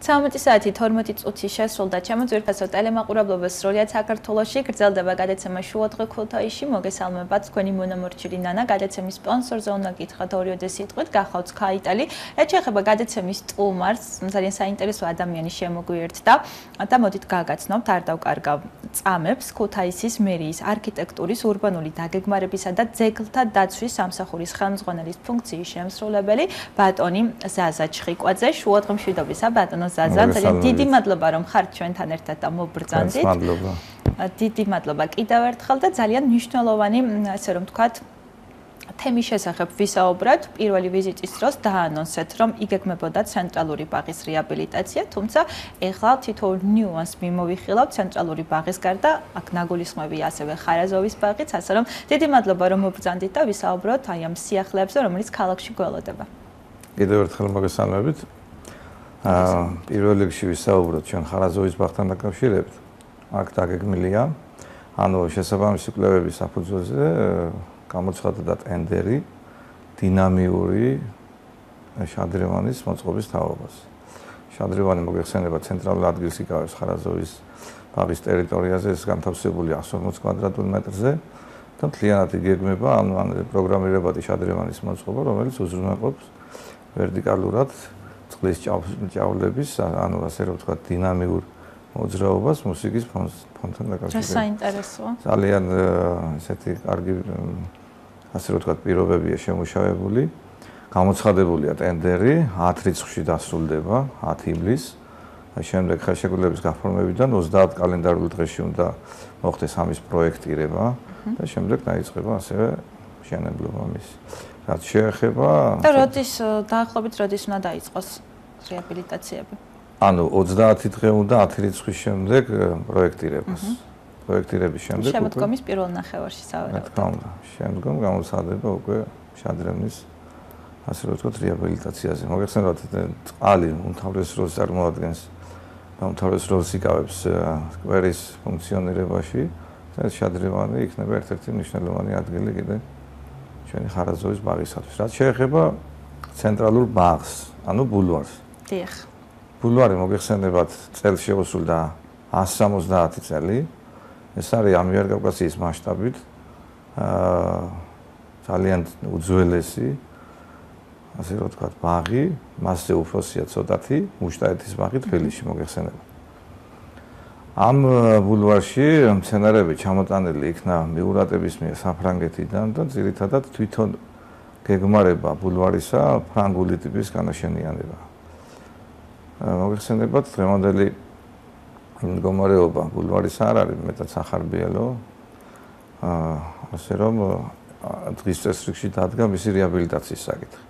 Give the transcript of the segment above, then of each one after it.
13 საათი 12 წუთი შესრულდა ჩემო ძვირფასო ტელემაყურებლობის სრულიად საქართველოსში. გრძელდება გადაცემა შუადღე ქუთაისში. მოგესალმებათ თქვენი მონომორჩილი ნანა. გადაცემის სპონსორზე უნდა გითხრათ ორიოდე სიტყვით. გახავთ ქაიტალი ეს შეეხება გადაცემის სტუმარს ძალიან საინტერესო ადამიანი შემოგვიერთდა. და მოდით გაგაცნობთ არ დავკარგავ წამებს ქუთაისის მერიის არქიტექტურის урბანული დაგეგმარებისა და ძეგლთა დაცვის სამსახურის ხელმძღვანელის ფუნქციის შემსრულებელი ბატონი ზაზა ჩხიკვაძე. შუადღე მშვიდობისა ბატონო ზაზა ძალიან დიდი მადლობა რომ ხართ ჩვენთან ერთად და მობრძანდით. მადლობა. დიდი მადლობა კიდევ ერთხელ და ძალიან მნიშვნელოვანი ასე რომ თქვათ თემის შესახებ ვისაუბროთ. პირველი ვიზიტის დროს დაანონსეთ, რომ იგეგმებოდა ცენტრალური ბაღის რეაბილიტაცია, თუმცა ეხლა თითოეულ ნიუანს მიმოვიხილავთ ცენტრალური ბაღის გარდა, აქ ნაგულისხმები ასევე ხარაზოვის ბაღიც, ასე რომ დიდი მადლობა რომ მობრძანდით და ვისაუბროთ აი ამ სიახლეებზე, რომელიც ქალაქში გველოდება. კიდევ ერთხელ მოგესალმებით. აა პირველ რიგში ვისაუბროთ ჩვენ ხარაზოვის ბაღთან დაკავშირებით. აქ დაგეგმილია ანუ შესაბამისი კვლევების საფუძველზე გამოცხადდა ტენდერი დინამიური შადრევანის მოწყობის თაობას. შადრევანი მოგეხსენება ცენტრალურ ადგილს იკავებს ხარაზოვის ბაღის ტერიტორიაზე, ეს განთავსებული 140 კვადრატულ მეტრზე და მთლიანად იგეგმება ანუ ან პროგრამირებადი შადრევანის მოწყობა, რომელიც უზრუნველყოფს ვერტიკალურად წყლის ჭავლების, ანუ ასე რომ ვთქვა, დინამიურ მოძრაობას მუსიკის ფონთან დაკავშირებით. რა საინტერესოა. ძალიან ესეთი კარგი ასე რომ ვთქვა, პირობებია შემუშავებული. გამოცხადებულია ტენდერი, 10 რიცხვში დასრულდება, 10 ივლისს. შემდეგ ხელშეკრულების გაფორმებიდან 30 კალენდარულ დღეში უნდა მოხდეს ამის პროექტირება და შემდეგ დაიწყება ასევე შენებლობა მის. რაც შეეხება და როდის დაახლოებით როდის უნდა დაიწყოს რეაბილიტაციები? ანუ 30 დღე უნდა 10 რიცხვის შემდეგ პროექტირებას. პროექტირების შემდეგ შემდგომის პირველ ნახევარში სავარაუდოდ. თქმა უნდა, შემდგომ გამოსადება უკვე შადრევნის ასე ვთქვათ რეაბილიტაციაზე. მოგეხსენებათ წყალი უმთავრეს როლს წარმოადგენს და უმთავრეს როლს იკავებს სკვერის ფუნქციონირებაში. ეს შადრევანი იქნება ერთ-ერთი მნიშვნელოვანი ადგილი კიდე ჩვენი ხარაზოვის ბაღისათვის. რაც შეეხება ცენტრალურ ბაღს, ანუ ბულვარს. დიახ. ბულვარი მოგეხსენებათ წელს შეუსრულდა 170 წელი. ეს არის ამიერკავკასიის მასშტაბით აა ძალიან უძველესი ასე რომ ვთქვათ ბაღი, მასზე უფროსია ცოტათი, მუშტაეთის ბაღი თბილისში მოგეხსენებათ. ამ ბულვარში მცენარეები ჩამოტანილი იქნა მიურატების მიერ საფრანგეთიდან და ძირითადად თვითონ გეგმარება ბულვარისა ფრანგული ტიპის განაშენიანება. მოგხსენებათ დღევანდელი მდგომარეობა ბულვარის არ არის მეტად სახარბიელო. აა ასე რომ დღის წესრიგში დადგა მისი რეაბილიტაციის საკითხი.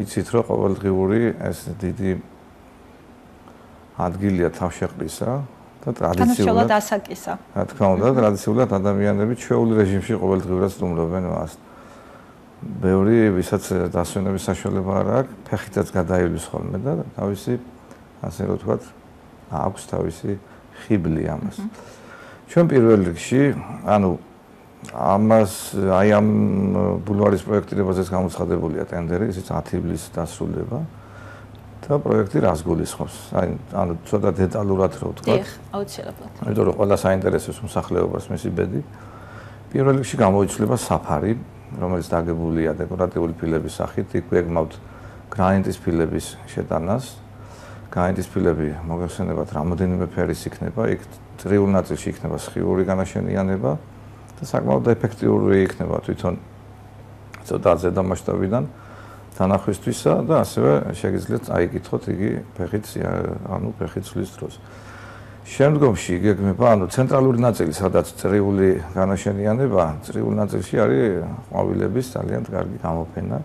იცით რომ ყოველდღიური ეს დიდი ადგილია თავშეყრისა და ტრადიციულად ასაკისა. რა თქმა უნდა, ტრადიციულად ადამიანები ჩვეული რეჟიმში ყოველდღიურად სტუმრობენ მას. ბევრი ვისაც დასვენების საშუალება არ აქვს, ფეხითაც გადაივლის ხოლმე და თავისი ასე რომ ვთქვათ, აქვს თავისი ხიბლი ამას. ჩვენ პირველ რიგში, ანუ ამას აი ამ ბულვარის პროექტირებაზეც გამოცხადებულია ტენდერი, ისიც 10 ივლისს დასრულდება. და პროექტი რას გულისხმობს? აი, ანუ ცოტა დეტალურად რო ვთქვა. დიახ, აუცილებლად. იმიტომ რომ ყველა საინტერესოს მსახლეობას მისი ბედი. პირველ რიგში გამოიცვლება საფარი, რომელიც დაგებულია დეკორატიული ფილების სახით, იქ ვეგმავთ გრანიტის ფილების შეტანას. გრანიტის ფილები მოგეხსენებათ, რამოდენიმე ფერის იქნება, იქ წრიულ ნაწილში იქნება სხიური განაშენიანება და საკმაოდ ეფექტიური იქნება თვითონ ცოტა ზედამასშტაბიდან. თანახვისთვისა და ასევე შეგიძლიათ აიკითხოთ იგი ფეხით ანუ ფეხით სulis დროს. შემდგომში იგეგმება ანუ ცენტრალური ნაწილი, სადაც წრიული განაშენიანება, წრიულ ნაწილში არის ყვავილების ძალიან კარგი გამოფენა.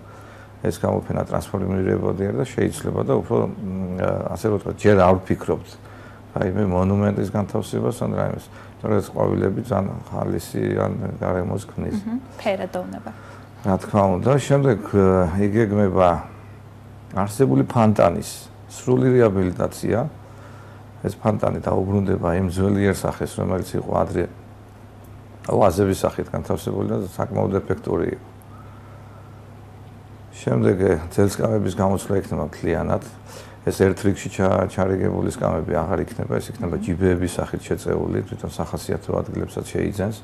ეს გამოფენა ტრანსფორმირებოდია და შეიძლება და უფრო ასე რომ ვთქვა, ჯერ არ ვფიქრობთ აი მე მონუმენტის განთავსებას ან რაიმეს. თორე ეს ყვავილები ძალიან ხალისი ან გარემოს ქმნის. ფერადოვნება. რა თქმა უნდა, შემდეგ იგეგმება არსებული ფანტანის სრული რეაბილიტაცია. ეს ფანტანი დაუბრუნდება იმ ძველიერსახეს, რომელიც იყო ადრე ოაზების სახით განთავსებული და საკმაოდ ეფექტური იყო. შემდეგ ძელსკამების გამოსვლა იქნება მთლიანად. ეს ერთ რიგში ჩარიგებული სკამები აღარ იქნება, ეს იქნება ჯიბეების სახით შეწეული, თვითონ სახასიათო ადგილებსაც შეიძენს.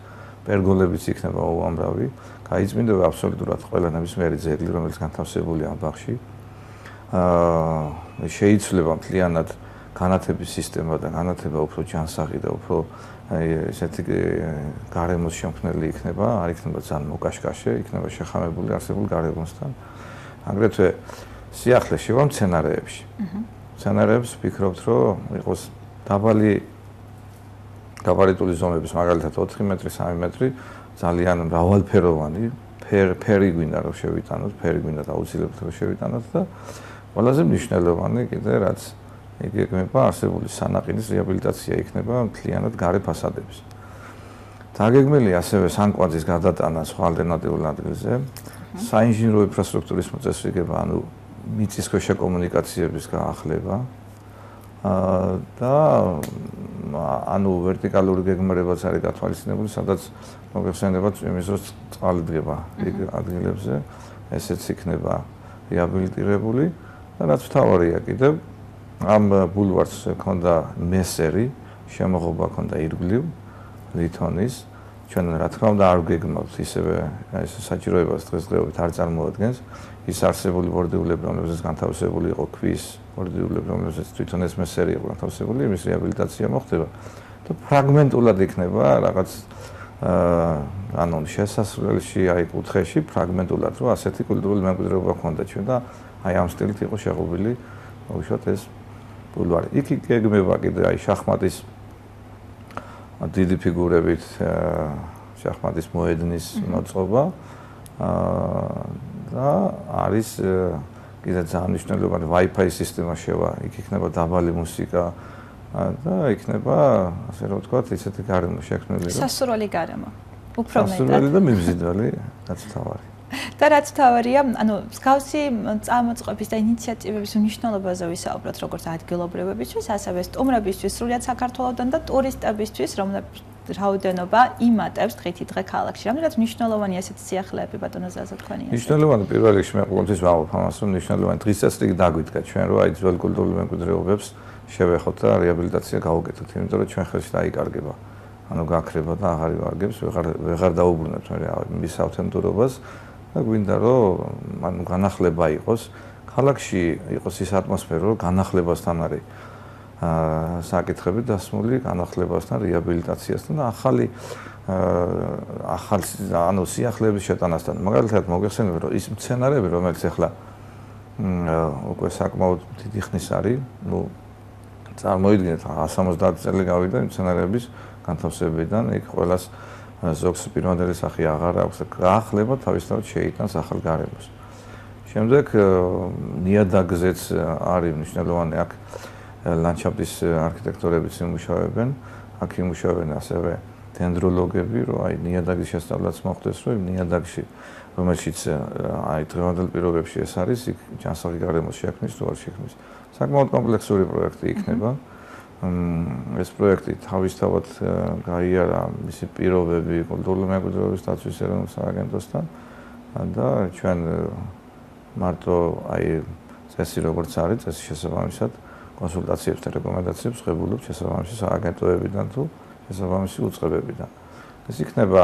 პერგოლებიც იქნება უამრავი. გაიწმინდება აბსოლუტურად ყველა ნებისმიერი ძეგლი, რომელიც განთავსებულია ამ ბაღში. აა შეიძლება მთლიანად განათების სისტემა და განათება უფრო ჯანსაღი და უფრო ესეთი გარემოს შემქმნელი იქნება, არ იქნება ძალიან მოკაშკაშე, იქნება შეხამებული არსებულ გარემოსთან. აგრეთვე სიახლეში ვარ მცენარეებში. აჰა. მცენარეებს ვფიქრობთ, რომ იყოს დაბალი გაბარიტული ზომების, მაგალითად 4 მეტრი, 3 მეტრი, ძალიან მრავალფეროვანი, ფერი გვინდა რომ შევიტანოთ, ფერი გვინდა აუცილებლად რომ შევიტანოთ და ყველაზე მნიშვნელოვანი კიდე რაც იგი ეკმება არსებული სანაყინის რეაბილიტაცია იქნება მთლიანად გარე ფასადების. დაგეგმილია ასევე სანკვაძის გადატანა სხვა ალტერნატიულ ადგილზე, საინჟინრო ინფრასტრუქტურის მოწესრიგება, ანუ მიწისქვეშა კომუნიკაციების გაახლება და ანუ ვერტიკალური გეგმარებაც არის გათვალისწინებული, სადაც მოგეხსენებათ იმის რომ წყალი დგება იქ ადგილებზე, ესეც იქნება რეაბილიტირებული და რაც თავარია კიდევ ამ ბულვარს ქონდა მესერი, შემოღობა ქონდა ირგვლივ ლითონის ჩვენ რა თქმა უნდა არ გეგმავთ ისევე ეს საჭიროებას დღესდღეობით არ წარმოადგენს. ის არსებული ბორდიულები რომლებზეც განთავსებული იყო ქვის ბორდიულები რომლებზეც თვითონ ეს მესერი იყო განთავსებული იმის რეაბილიტაცია მოხდება. და ფრაგმენტულად იქნება რაღაც აა ანუ შესასრულში აი კუთხეში ფრაგმენტულად რომ ასეთი კულტურული მემკვიდრეობა ქონდა ჩვენ და აი ამ სტილით იყო შეღობილი უშუალოდ ეს ბულვარი. იქ გეგმება კიდე აი შახმატის დიდი ფიგურებით შახმატის მოედნის მოწყობა და არის კიდე ძალიან მნიშვნელოვანი Wi-Fi სისტემა შევა, იქ იქნება დაბალი მუსიკა და იქნება ასე რომ ვთქვა, ისეთი გარემო შექმნილი. სასურველი გარემო. უფრო მეტად. სასურველი და მიმზიდველი, რაც თავარი. და რაც თავარია, ანუ მსგავსი წამოწყების და ინიციატივების უნიშნულობაზე ვისაუბროთ როგორც ადგილობრივებისთვის, ასევე სტუმრებისთვის, სრულიად საქართველოსდან და ტურისტებისთვის, რომლებიც რაოდენობა იმატებს დღითი დღე ქალაქში. რამდენად მნიშვნელოვანია ესეთი სიახლეები ბატონო ზაზა თქვენი? მნიშვნელოვანი პირველ რიგში მე ყოველთვის ვამბობ ამას, რომ მნიშვნელოვანი დღის წესრიგი დაგვიდგა ჩვენ, რომ აი ძველ კულტურულ მემკვიდრეობებს შევეხოთ და რეაბილიტაცია გავუკეთოთ, იმიტომ რომ ჩვენ ხელში დაიკარგება. ანუ გაქრება და აღარ ვარგებს, ვეღარ ვეღარ დაუბრუნებთ მე მის ავთენტურობას. და გვინდა რომ ანუ განახლება იყოს ქალაქში იყოს ის ატმოსფერო განახლებასთან არის აა საკითხები დასმული განახლებასთან რეაბილიტაციასთან და ახალი აა ახალ ანუ სიახლეების შეტანასთან. მაგალითად მოგეხსენებათ რომ ის მცენარეები რომელიც ახლა უკვე საკმაოდ დიდი ხნის არის ნუ წარმოიდგინეთ 170 წელი გავიდა მცენარეების განთავსებიდან იქ ყოველას ზოგს პირვანდელი სახე აღარ აქვს და გაახლება თავისთავად შეიტანს ახალ გარემოს. შემდეგ ნიადაგზეც არის მნიშვნელოვანი აქ ლანდშაფტის არქიტექტორებიც იმუშავებენ, აქ იმუშავებენ ასევე დენდროლოგები, რომ აი ნიადაგის შესწავლაც მოხდეს, რომ ნიადაგში რომელშიც აი დღევანდელ პირობებში ეს არის, იქ ჯანსაღი გარემოს შექმნის თუ არ შექმნის. საკმაოდ კომპლექსური პროექტი იქნება. აჰა. ეს პროექტი თავისთავად გაიარა მისი პირობები კულტურული მემკვიდრეობის დაცვის ეროვნულ სააგენტოსთან და ჩვენ მარტო აი წესი როგორც არის წესი შესაბამისად კონსულტაციებს და რეკომენდაციებს ღებულობთ შესაბამისი სააგენტოებიდან თუ შესაბამისი უწყებებიდან. ეს იქნება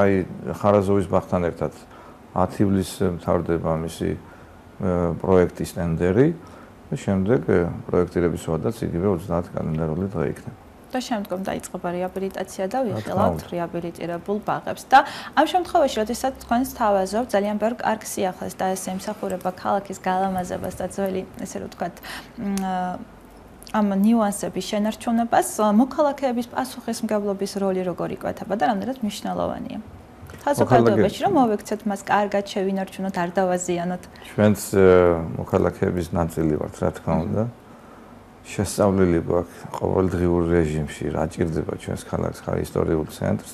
აი ხარაზოვის ბაღთან ერთად 10 ივლისს მთავრდება მისი პროექტის ტენდერი და შემდეგ პროექტირების ვადაც იგივე 30 კალენდარული დღე იქნება. და შემდგომ დაიწყება რეაბილიტაცია და ვიხილავთ რეაბილიტირებულ ბაღებს და ამ შემთხვევაში როდესაც თქვენ სთავაზობ ძალიან ბევრ კარგ სიახლეს და ეს ემსახურება ქალაქის გალამაზებას და ძველი ესე რომ ვთქვათ ამ ნიუანსების შენარჩუნებას მოქალაქეების პასუხისმგებლობის როლი როგორ იკვეთება და რამდენად მნიშვნელოვანია? საზოგადოებაში რომ მოვექცეთ მას კარგად შევინარჩუნოთ არ დავაზიანოთ. ჩვენს მოქალაქეების ნაწილი ვართ რა თქმა უნდა. შესწავლილი გვაქვს ყოველდღიურ რეჟიმში რა ჭირდება ჩვენს ქალაქს ხარ ისტორიულ ცენტრს.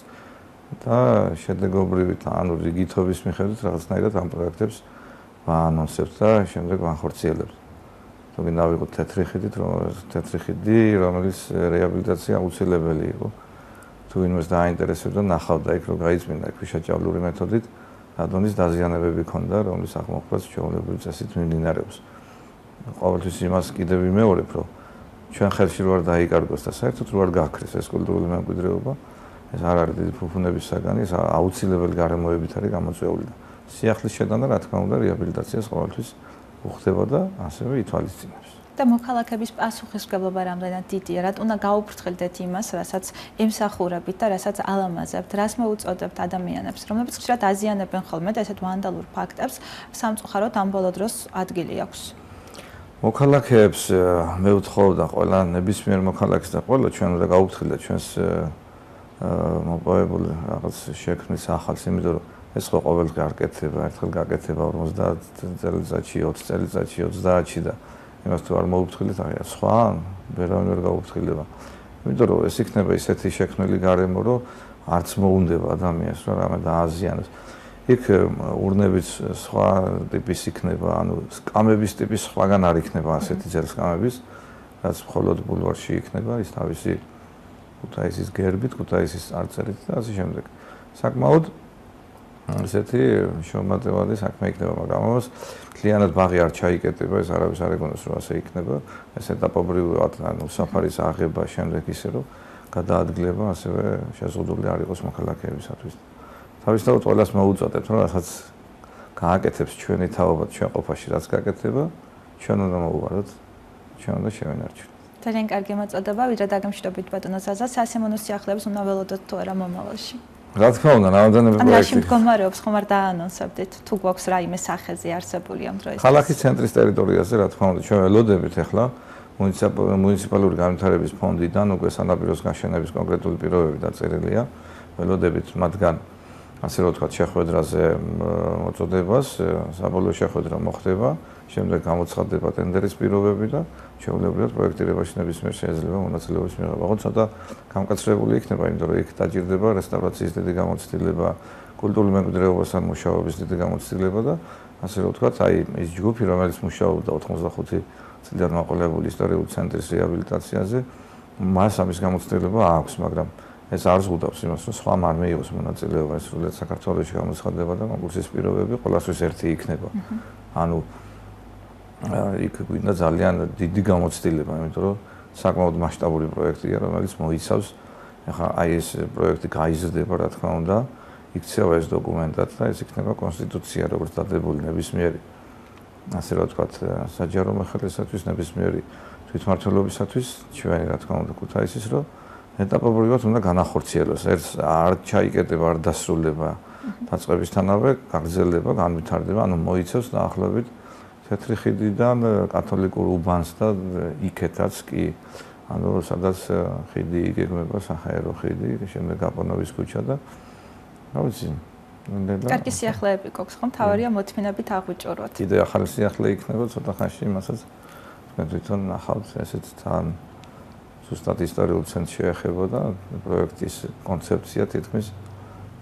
და შედეგობრივი ანუ რიგითობის მიხედვით რაღაცნაირად ამ პროექტებს ვაანონსებთ და შემდეგ ვახორციელებთ თუმცა ნავიღოთ თეთრი ხიდით რომ თეთრი ხიდი რომელიც რეაბილიტაცია აუცილებელი იყო თუ ვინმეს დააინტერესებდა ნახავდა იქ რომ გაიწმინდა ქვიშაჭავლური მეთოდით რადონის დაზიანებები ქონდა რომლის ახმოყრაც ჩვეულებრივი წესით მიმდინარეობს ყოველთვის იმას კიდევ ვიმეორებ, რომ ჩვენ ხელში რო არ დაიკარგოს და საერთოდ რო არ გაქრეს ეს კულტურული მემკვიდრეობა, ეს არ არის დიდი ფუფუნების საგანი, ეს აუცილებელი გარემოებით არის გამოწვეული და სიახლის შედანა რა თქმა უნდა რეაბილიტაციას ყოველთვის უხდება და ასევე ითვალისწინებს. და მოქალაქების პასუხისმგებლობა რამდენად დიდია, რა უნდა გაუფრთხილდეთ იმას, რასაც ემსახურებით და რასაც ალამაზებთ, რას მოუწოდებთ ადამიანებს, რომლებიც ხშირად აზიანებენ ხოლმე და ესეთ ვანდალურ ფაქტებს, სამწუხაროდ ამ ბოლო დროს ადგილი აქვს. მოქალაქეებს მე ვთხოვდა ყველა ნებისმიერ მოქალაქეს და ყველა ჩვენ უნდა გაუფრთხილდეთ ჩვენს მოპოვებული რაღაც შექმნის ახალს, იმიტომ რომ ეს ხო ყოველდღე არ კეთდება, ერთხელ გაკეთება 50 წელიწადში, 20 წელიწადში, 30-ში და იმას თუ არ მოუფრთხილდეთ, აი სხვა ვერავინ ვერ გაუფრთხილდება. იმიტომ რომ ეს იქნება ისეთი შექმნილი გარემო, რომ არც მოუნდება ადამიანს, რომ რამე დააზიანოს. იქ ურნების სხვა ტიპის იქნება, ანუ სკამების ტიპის სხვაგან არ იქნება ასეთი ძელ სკამების, რაც მხოლოდ ბულვარში იქნება, ის თავისი ქუთაისის გერბით, ქუთაისის არწერით და ასე შემდეგ. საკმაოდ ესეთი შრომატევადი საქმე იქნება, მაგრამ ამას კლიენტად ბაღი არ ჩაიკეტება, ეს არავის არ ეგონოს რომ ასე იქნება. ეს ეტაპობრივად ანუ საფარის აღება შემდეგ ისე რომ გადაადგილება ასევე შეზღუდული არ იყოს მოქალაქეებისათვის. თავისთავად ყველას მოუწოდეთ, რომ ახაც გააკეთებს ჩვენი თაობა ჩვენ ყოფაში, რაც გააკეთება, ჩვენ უნდა მოუვაროთ, ჩვენ უნდა შევენარჩუნოთ. ძალიან კარგი მოწოდება, ვიდრე დაგემშვიდობით ბატონო ზაზა, სასემონოს სიახლეებს უნდა ველოდოთ თუ არა მომავალში. რა თქმა უნდა, ნამდვილად პროექტი. ან რაში მდგომარეობს, ხომ არ დაანონსებდით, თუ გვაქვს რაიმე სახეზე არსებული ამ დროის. ქალაქის ცენტრის ტერიტორიაზე, რა თქმა უნდა, ჩვენ ველოდებით ახლა მუნიციპალური განვითარების ფონდიდან უკვე სანაპიროს გაშენების კონკრეტული პირობები დაწერილია. ველოდებით მათგან ასე რომ ვთქვათ, შეხვედრაზე მოწოდებას, საბოლოო შეხვედრა მოხდება, შემდეგ გამოცხადდება ტენდერის პირობები და შეუძლებელია პროექტირებაში ნებისმიერ შეიძლება მონაწილეობის მიღება. ხო, ცოტა გამკაცრებული იქნება, იმიტომ რომ იქ დაჭირდება რესტავრაციის დიდი გამოცდილება, კულტურული მემკვიდრეობასთან მუშაობის დიდი გამოცდილება და ასე რომ ვთქვათ, აი ეს ჯგუფი, რომელიც მუშაობდა 85 წლიდან მაყოლებული ისტორიული ცენტრის რეაბილიტაციაზე, მას ამის გამოცდილება აქვს, მაგრამ ეს არ ზღუდავს იმას, რომ სხვა მარმე იყოს მონაწილეობა, ეს სრულად საქართველოს გამოცხადება და კონკურსის პირობები ყოველთვის ერთი იქნება. ანუ იქ გვინდა ძალიან დიდი გამოცდილება, იმიტომ რომ საკმაოდ მასშტაბური პროექტია, რომელიც მოიცავს ახლა აი ეს პროექტი გაიზრდება, რა თქმა უნდა, იქცევა ეს დოკუმენტად და ეს იქნება კონსტიტუცია, როგორც დადებული ნებისმიერი ასე რა ვთქვათ, საჯარო მეხალისათვის ნებისმიერი თვითმართველობისათვის ჩვენი რა თქმა უნდა ქუთაისის რომ ეტაპობრივად უნდა განახორციელოს. ერთ არ ჩაიკეტება, არ დასრულება დაწყებისთანავე გაგრძელდება, განვითარდება, ანუ მოიცავს დაახლოებით თეთრი ხიდიდან კათოლიკურ უბანს და იქეთაც კი ანუ სადაც ხიდი იგეგმება სახაერო ხიდი, შემდეგ გაპონოვის ქუჩა და რა ვიცი კარგი სიახლეები გქონს ხომ? თავარია მოთმინებით აღვიჭუროთ. კიდე ახალი სიახლე იქნება ცოტა ხანში, იმასაც თქვენ თვითონ ნახავთ ესეც თან ზუსტად ისტორიულ ცენტრს შეეხებოდა პროექტის კონცეფცია თითქმის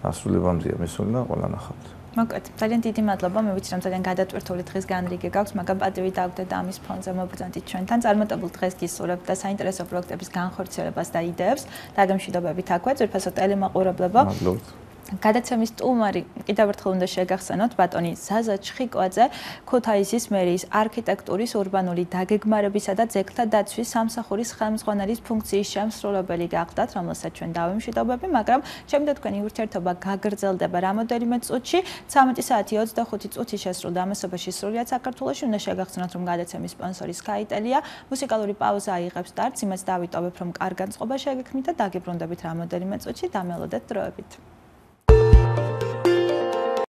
დასრულებამდეა მისული და ყველა ნახავთ. მოგეთ, ძალიან დიდი მადლობა. მე ვიცი რომ ძალიან გადატვირთული დღის განრიგე გაქვს, მაგრამ პატივი დაგვდეთ და ამის ფონზე მობრძანდით ჩვენთან წარმატებულ დღეს გისურვებთ და საინტერესო პროექტების განხორციელებას და იდეებს. დაგემშვიდობებით აქვე, ძვირფასო ტელემაყურებლებო. მადლობთ. გადაცემის სტუმარი კიდევ ერთხელ უნდა შეგახსენოთ ბატონი ზაზა ჩხიკვაძე ქუთაისის მერიის არქიტექტურის урბანული დაგეგმარებისა და ძეგლთა დაცვის სამსახურის ხელმძღვანელის ფუნქციის შემსრულებელი გახდათ რომელსაც ჩვენ დავემშვიდობები მაგრამ შემდეგ თქვენი ურთიერთობა გაგრძელდება. რამოდენიმე წუთში 13 საათი 25 წუთი შესრულდა. ამასობაში სრულიად საქართველოს უნდა შეგახსენოთ რომ გადაცემის სპონსორი Skytel-ია მუსიკალური პაუზა აიღებს დარც. იმას დავიტოვებ რომ კარგანწყობა შეგექმნით და დაგიბრუნდებით რამოდენიმე წუთში. დამელოდეთ დროებით